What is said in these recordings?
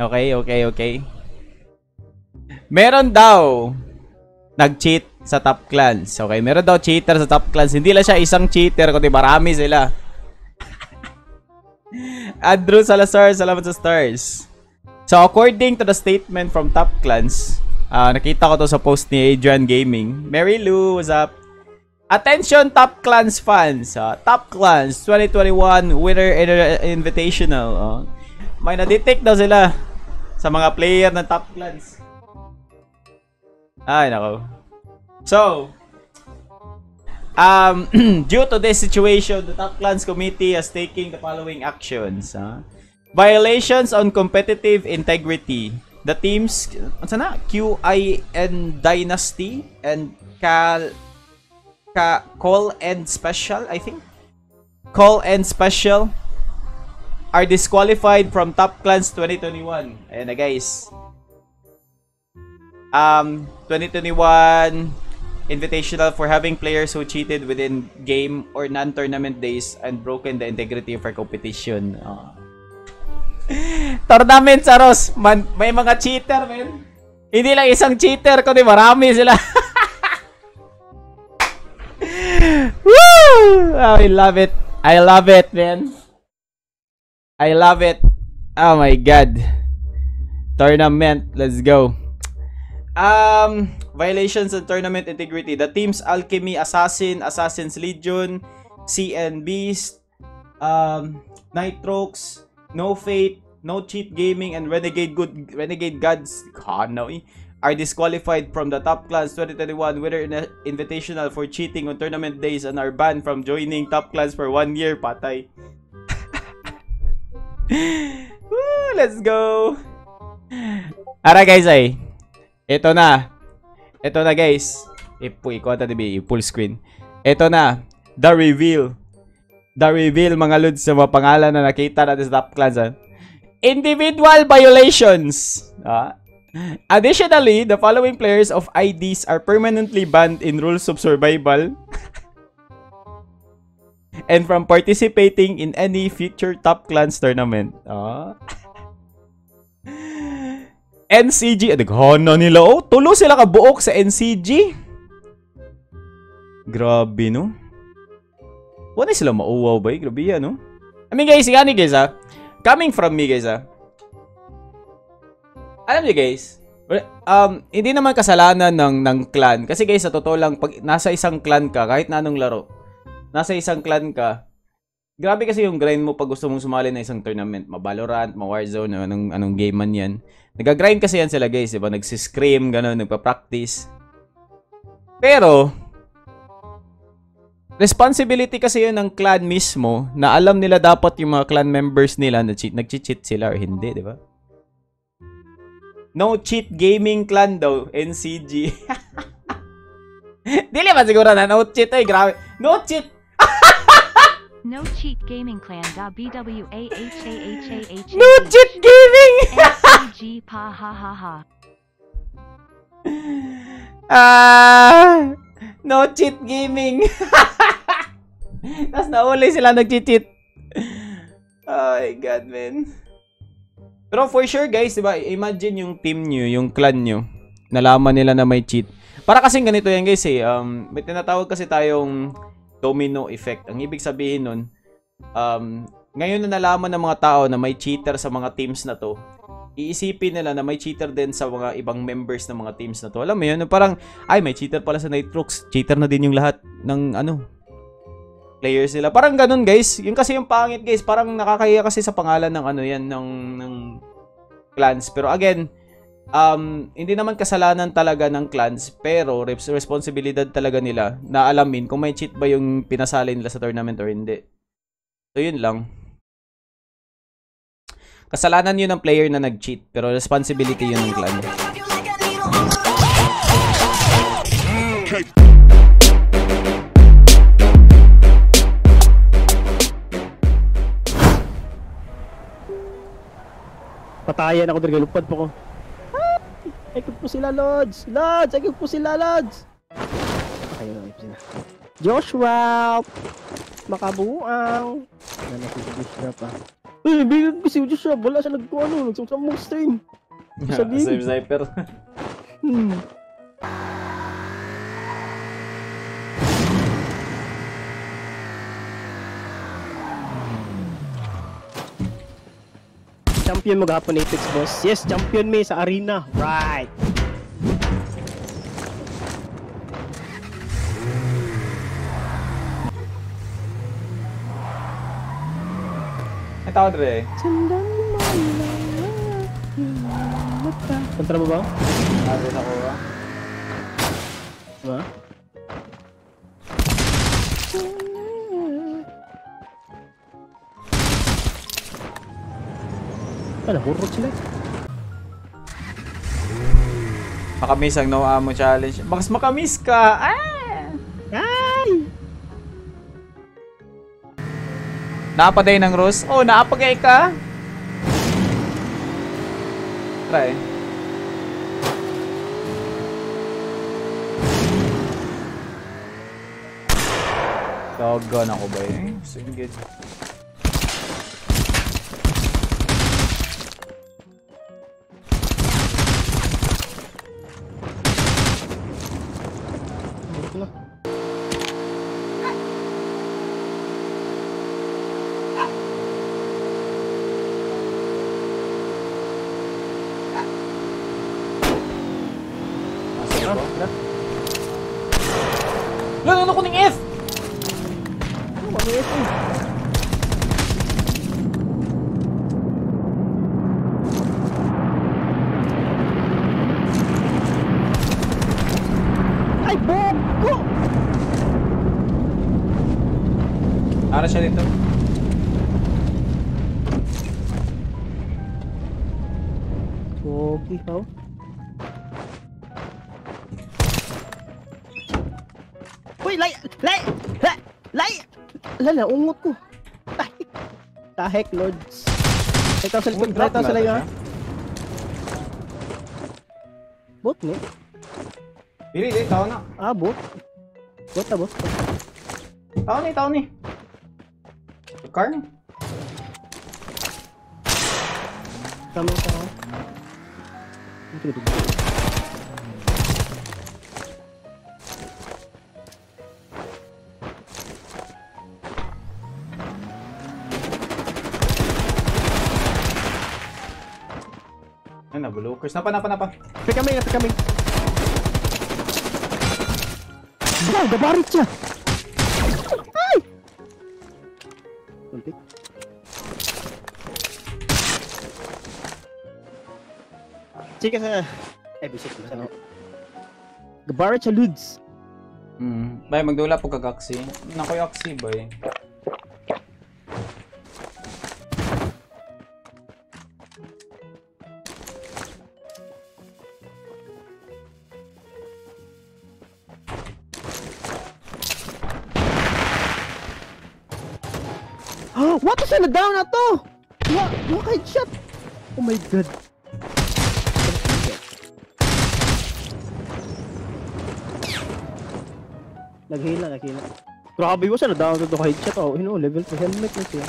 Okay, okay, okay. Meron daw nag-cheat sa top clans. Okay, meron daw cheater sa top clans. Hindi lang siya isang cheater, kundi marami sila. Andrew Salazar, salamat sa stars. So, according to the statement from top clans, uh, nakita ko to sa post ni Adrian Gaming. Mary Lou, what's up? Attention top clans fans. Uh, top clans 2021 winner invitational. Uh, may na-detect daw sila sa mga player ng top clans. Ay, nako. So, um, due to this situation, the top clans committee is taking the following actions. Huh? Violations on competitive integrity. The teams, ano na? QIN Dynasty and Cal, Ka, Call and Special, I think. Call and Special are disqualified from Top Clans 2021. Ayan na guys. Um, 2021 Invitational for having players who cheated within game or non-tournament days and broken the integrity of our competition. Oh. Tournament sa Ross, man, may mga cheater, man. Hindi lang isang cheater, kundi marami sila. Woo! Oh, I love it. I love it, man. I love it. Oh my god. Tournament. Let's go. Um, violations of tournament integrity. The team's Alchemy, Assassin, Assassin's Legion, CN Beast, um, Nitrox, No Fate, No Cheat Gaming, and Renegade Good Renegade Gods no, eh, are disqualified from the Top Clans 2021 Winner Invitational for cheating on tournament days and are banned from joining Top Clans for one year. Patay. Woo, let's go! Alright guys ay. Ito na. Ito na guys. Ipo, ikaw ata dibi, full screen. Ito na. The reveal. The reveal mga lods sa mga pangalan na nakita natin sa top clans. Ha? Individual violations. Ah. Additionally, the following players of IDs are permanently banned in rules of survival. and from participating in any future top clans tournament. Oh. NCG, adaghan na nila oh. Tulo sila ka buok sa NCG. Grabe no. Wala sila mauwaw ba? Grabe yan no. I mean guys, gani guys ah. Coming from me guys ah. Alam niyo guys, um, hindi naman kasalanan ng, ng clan. Kasi guys, sa totoo lang, pag nasa isang clan ka, kahit na anong laro, nasa isang clan ka, grabe kasi yung grind mo pag gusto mong sumali na isang tournament, ma-Valorant, ma-Warzone, anong, anong game man yan. Nagagrind kasi yan sila guys, diba? Nagsiscream, gano'n, nagpa-practice. Pero, responsibility kasi yun ng clan mismo na alam nila dapat yung mga clan members nila na cheat, nag-cheat sila or hindi, di ba? No cheat gaming clan daw, NCG. Dili ba siguro na no cheat ay grabe. No cheat No cheat gaming clan da BWAHAHAH. No cheat gaming. NCG pa ha ha ha. Ah, no cheat gaming. Tapos nauli sila nag-cheat. Oh my god, man. Pero for sure guys, 'di ba? Imagine yung team nyo, yung clan nyo. Nalaman nila na may cheat. Para kasing ganito yan guys eh. Um, may tinatawag kasi tayong domino effect. Ang ibig sabihin nun, um, ngayon na nalaman ng mga tao na may cheater sa mga teams na to, iisipin nila na may cheater din sa mga ibang members ng mga teams na to. Alam mo yun, parang, ay, may cheater pala sa Nitrox. Cheater na din yung lahat ng, ano, players nila. Parang ganun, guys. Yung kasi yung pangit, guys. Parang nakakaya kasi sa pangalan ng, ano yan, ng, ng clans. Pero again, um, hindi naman kasalanan talaga ng clans, pero responsibilidad talaga nila na alamin kung may cheat ba yung pinasali nila sa tournament or hindi. So, yun lang. Kasalanan yun ng player na nag-cheat, pero responsibility yun ng clan. Patayan ako dito, lupad po ko. Ikot po sila, Lods! Lods! Ikot po sila, Lods! Okay, okay sila. Joshua! Makabuang! Ano, si Joshua pa. Uy, bigat ko si Joshua. Wala siya nagkuha ano. Nagsamsamong stream. Sabihin. Save Sniper. Hmm. Champion mo gahapon Apex boss. Yes, champion me sa arena. Right. May tao dre. Kontra mo ba? Ah, dre ako ba? Diba? Ano, hurot sila. Makamis ang no ammo challenge. Bakas makamis ka! Ah! Ay! Naapaday ng Rose? Oh, naapagay ka? Try. Doggone ako ba eh? Sige. Lalo ano ko ng F! Ano, ano ito? Ay, bogo! Ano siya dito? Bogi, how? Lay! Lay! Lay! Lay! Lala, ungot ko. Ay! Tahek, lords. Ikaw sa likod, ikaw sa likod. Bot ni? Pili, di, tao na. Ah, bot. Bot na, bot. Tao ni, tao ni. Car ni. Tama ka. Ito, ito. Ay, nabulokers. Napa, napa, napa. Pick kami, pick kami. Bro, gabarit siya! Ay! Kuntik. Sige sa... Ay, bisit ko sa ano. Gabarit siya, Ludes. Hmm. Bay, magdula po kagaksi. Nakoy aksi, bay. What is na down na to? What? What headshot? Oh my god. Naghila, naghila. Grabe mo siya na down to the headshot. Oh, you know, level 2 helmet na siya.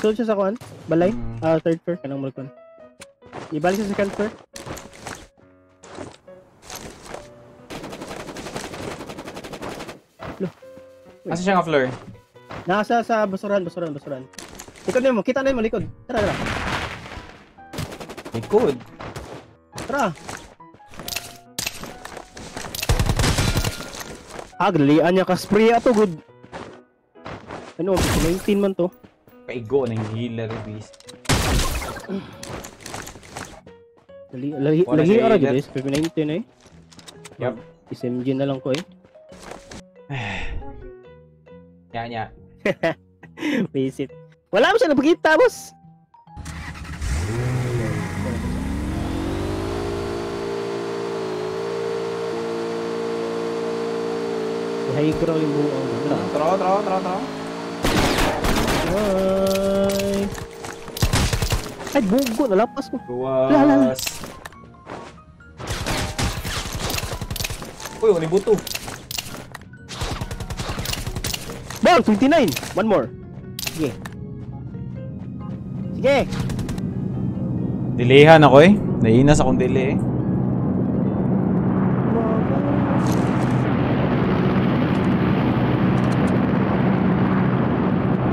Sulod siya sa kuan? Balay? Mm. Ah, third floor. Kanang mulkon. Ibalik sa second floor. Asa siya nga floor? Nasa sa basuran, basuran, basuran. Likod na mo, kita na mo likod. Tara, tara. Likod. Tara. Galian niya ka spray ato good. Ano, 19 man to. Kaigo ng healer beast. Lagi lagi lagi ara ilat. guys, 19 eh. Yup. SMG na lang ko eh. Nya, nya. Visit. Wala mo siya napakita, boss. High ground yung buong ano. Tara, tara, tara, tara. Ay. Ay, bugo. Nalapas mo. La, la, la. Gawas. Uy, wala buto. Bang, 29. One more. Sige. Sige. Dilihan ako eh. Naiinas akong dili eh.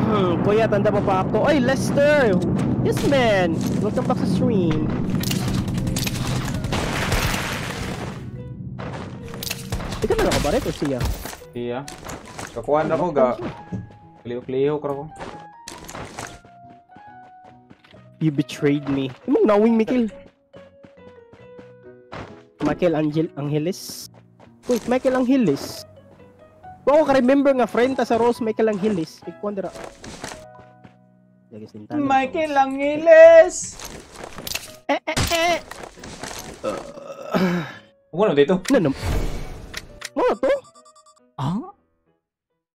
Hmm, kuya, tanda mo pa ako. Oy, Lester! Yes, man! Welcome back sa stream. Ikaw na nakabaret o siya? Iya. Kakuha na ko ga. Kliho-kliho ka ko. You betrayed me. Imong nawing Mikil. Michael Angel Angeles. Wait, Michael Angeles. Kung ako ka-remember nga friend ta sa Rose Michael Angeles. Ikaw na ra. Lagi sintahan. Michael Angeles! Eh, eh, eh. Huwag na dito. To? Ah?